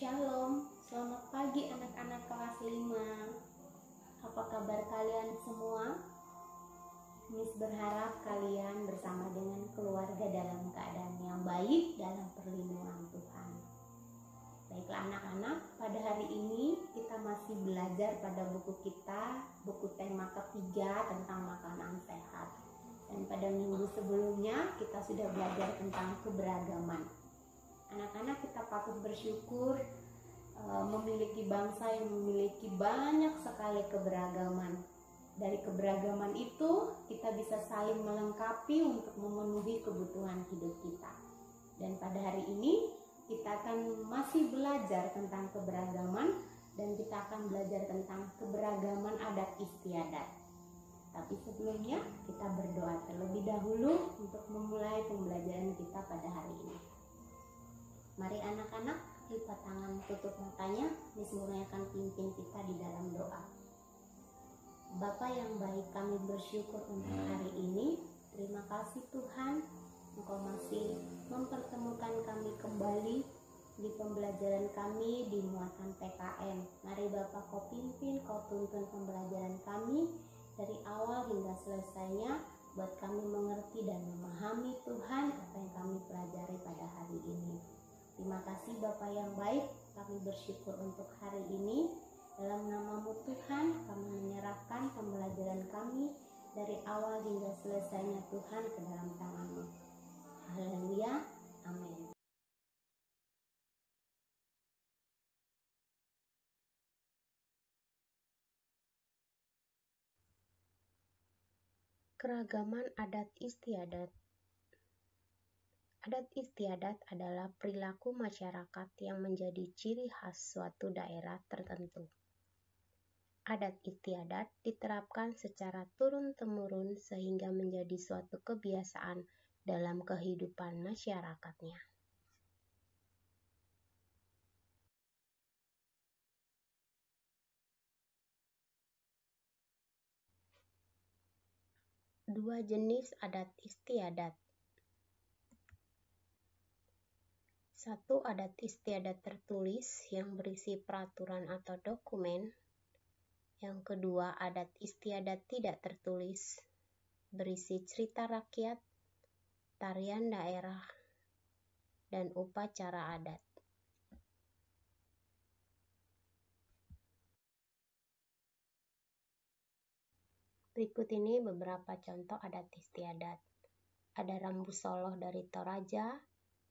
Shalom, selamat pagi anak-anak kelas 5 Apa kabar kalian semua? Miss berharap kalian bersama dengan keluarga dalam keadaan yang baik dalam perlindungan Tuhan. Baiklah anak-anak, pada hari ini kita masih belajar pada buku kita Buku tema ketiga tentang makanan sehat. Dan pada minggu sebelumnya kita sudah belajar tentang keberagaman anak-anak kita patut bersyukur uh, memiliki bangsa yang memiliki banyak sekali keberagaman. Dari keberagaman itu kita bisa saling melengkapi untuk memenuhi kebutuhan hidup kita. Dan pada hari ini kita akan masih belajar tentang keberagaman dan kita akan belajar tentang keberagaman adat istiadat. Tapi sebelumnya kita berdoa terlebih dahulu untuk memulai pembelajaran kita pada hari ini. Mari anak-anak lipat tangan tutup matanya, Miss Murni akan pimpin kita di dalam doa. Bapak yang baik kami bersyukur untuk hari ini. Terima kasih Tuhan, Engkau masih mempertemukan kami kembali di pembelajaran kami di muatan PKN. Mari Bapak kau pimpin, kau tuntun pembelajaran kami dari awal hingga selesainya buat kami mengerti dan memahami Tuhan apa yang kami pelajari pada hari ini. Terima kasih Bapak yang baik, kami bersyukur untuk hari ini. Dalam namamu Tuhan, kami menyerahkan pembelajaran kami dari awal hingga selesainya Tuhan ke dalam tanganmu. Haleluya. Amin. Keragaman adat istiadat Adat istiadat adalah perilaku masyarakat yang menjadi ciri khas suatu daerah tertentu. Adat istiadat diterapkan secara turun-temurun sehingga menjadi suatu kebiasaan dalam kehidupan masyarakatnya. Dua jenis adat istiadat Satu adat istiadat tertulis yang berisi peraturan atau dokumen. Yang kedua adat istiadat tidak tertulis berisi cerita rakyat, tarian daerah, dan upacara adat. Berikut ini beberapa contoh adat istiadat. Ada rambu soloh dari Toraja,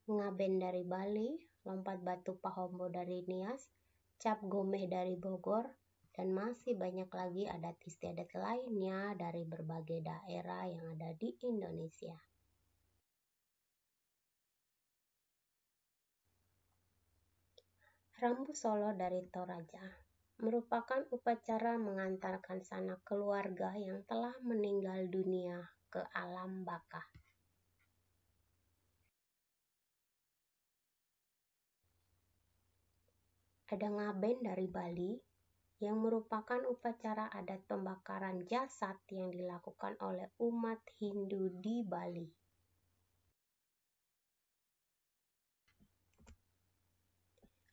Ngaben dari Bali, Lompat Batu Pahombo dari Nias, Cap Gomeh dari Bogor, dan masih banyak lagi adat istiadat lainnya dari berbagai daerah yang ada di Indonesia. Rambu Solo dari Toraja merupakan upacara mengantarkan sanak keluarga yang telah meninggal dunia ke alam baka. Ada ngaben dari Bali yang merupakan upacara adat pembakaran jasad yang dilakukan oleh umat Hindu di Bali.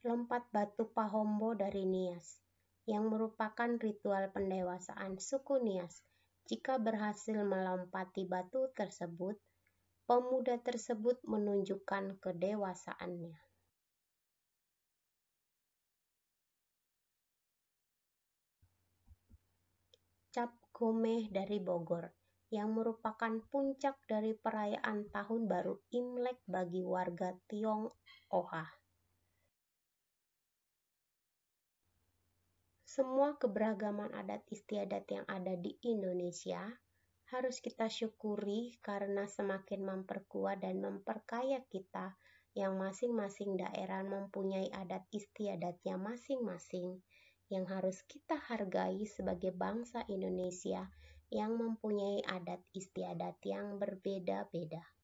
Lompat batu Pahombo dari Nias yang merupakan ritual pendewasaan suku Nias. Jika berhasil melompati batu tersebut, pemuda tersebut menunjukkan kedewasaannya. Cap Gomeh dari Bogor, yang merupakan puncak dari perayaan Tahun Baru Imlek bagi warga Tionghoa. Semua keberagaman adat istiadat yang ada di Indonesia harus kita syukuri karena semakin memperkuat dan memperkaya kita yang masing-masing daerah mempunyai adat istiadatnya masing-masing yang harus kita hargai sebagai bangsa Indonesia yang mempunyai adat istiadat yang berbeda-beda.